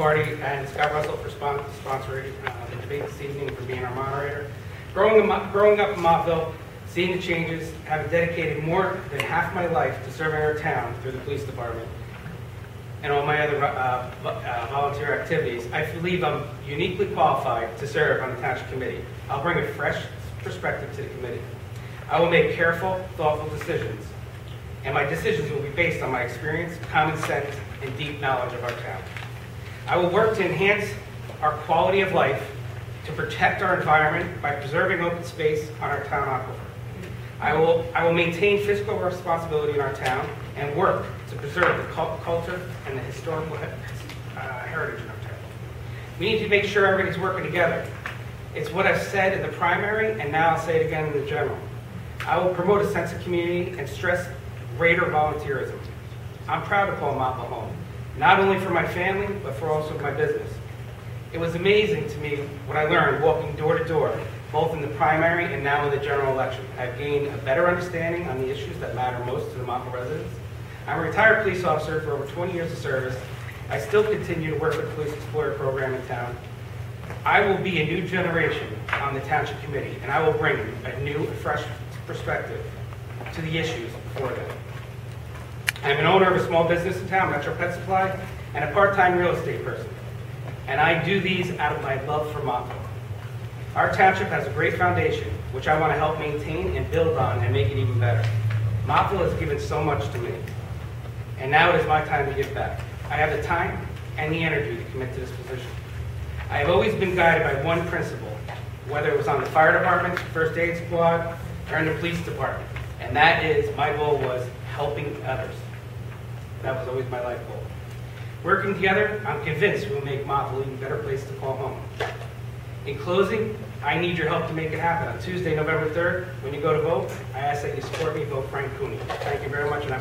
And Scott Russell for spon- sponsoring uh, the debate this evening for being our moderator. Growing, in growing up in Montville, seeing the changes, having dedicated more than half my life to serving our town through the police department and all my other uh, uh, volunteer activities, I believe I'm uniquely qualified to serve on the township committee. I'll bring a fresh perspective to the committee. I will make careful, thoughtful decisions, and my decisions will be based on my experience, common sense, and deep knowledge of our town. I will work to enhance our quality of life, to protect our environment by preserving open space on our town aquifer. I will, I will maintain fiscal responsibility in our town and work to preserve the culture and the historical uh, heritage in our town. We need to make sure everybody's working together. It's what I've said in the primary, and now I'll say it again in the general. I will promote a sense of community and stress greater volunteerism. I'm proud to call Montville home, not only for my family, but for also my business. It was amazing to me what I learned walking door to door, both in the primary and now in the general election. I've gained a better understanding on the issues that matter most to the Montville residents. I'm a retired police officer for over 20 years of service. I still continue to work with the Police Explorer program in town. I will be a new generation on the township committee, and I will bring a new, fresh perspective to the issues before them. I'm an owner of a small business in town, Metro Pet Supply, and a part-time real estate person. And I do these out of my love for Montville. Our township has a great foundation, which I want to help maintain and build on and make it even better. Montville has given so much to me, and now it is my time to give back. I have the time and the energy to commit to this position. I have always been guided by one principle, whether it was on the fire department, first aid squad, or in the police department, and that is, my goal was helping others. That was always my life goal. Working together, I'm convinced we'll make Montville a better place to call home. In closing, I need your help to make it happen. On Tuesday, November 3rd, when you go to vote, I ask that you support me, vote Frank Cooney. Thank you very much, and a